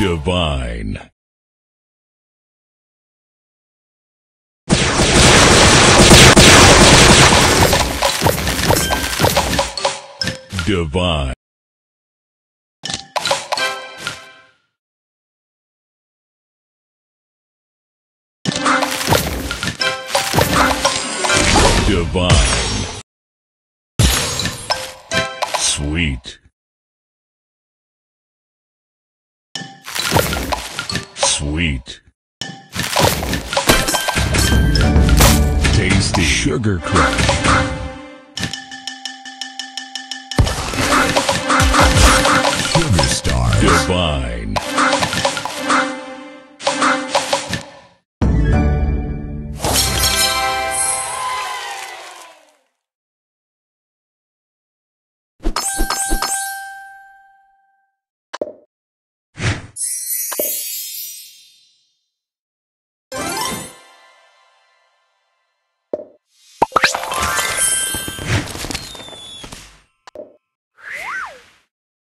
Divine. Divine. Divine. Sweet. Sweet. Tasty. Sugar Crush. Sugar Star. Divine.